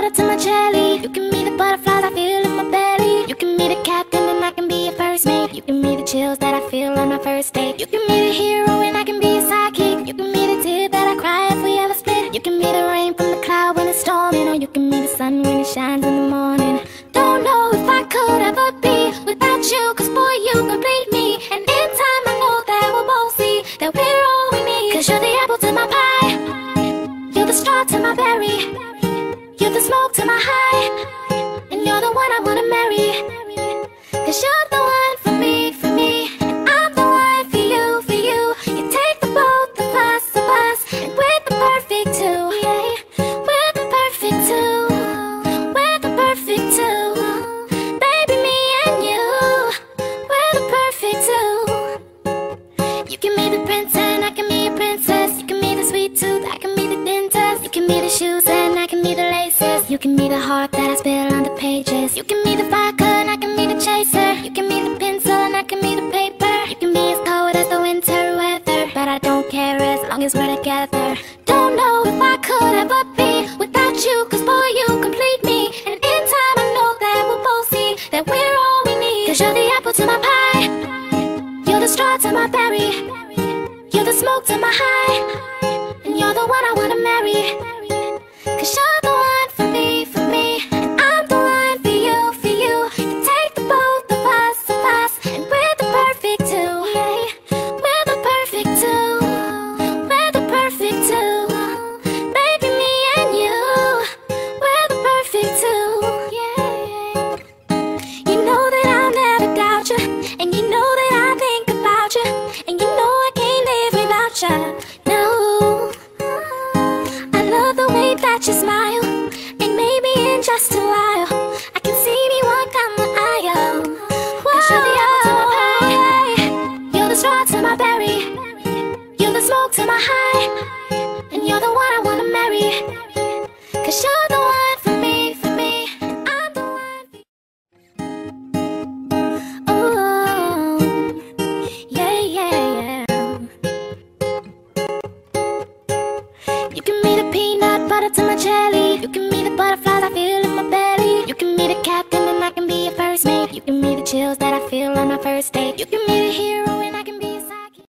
butter to my jelly. You can be the butterflies I feel in my belly. You can be the captain and I can be a first mate. You can be the chills that I feel on my first date. You can be the hero and I can be a sidekick. You can be the tear that I cry if we ever split. You can be the rain from the cloud when it's storming, or you can be the sun when it shines in the morning. Don't know if I could ever be without you, cause boy, you to my high, and you're the one I wanna marry. Cause you're the one for me, for me. And I'm the one for you, for you. You take the both of us, of us. And we're the perfect two, We're the perfect two. We're the perfect two. Baby, me and you. We're the perfect two. You can be the prince and I can be a princess. You can be the sweet tooth, I can be the dentist. You can be the shoes the heart that I spill on the pages. You can be the vodka and I can be the chaser. You can be the pencil and I can be the paper. You can be as cold as the winter weather But I don't care as long as we're together. Don't know if I could ever be without you Cause boy you complete me. And in time I know that we'll both see That we're all we need. Cause you're the apple to my pie. You're the straw to my berry. You're the smoke to my high. And you're the one I wanna marry. Cause you're the the way you smile And maybe in just a while I can see me walk down the aisle. Cause you're the apple to my pie. You're the straw to my berry. You're the smoke to my high. And you're the one I wanna marry. Cause you're the one for me, for me. I'm the one for Ooh, yeah, yeah, yeah butter to my jelly. You can be the butterflies I feel in my belly. You can be the captain and I can be your first mate. You can be the chills that I feel on my first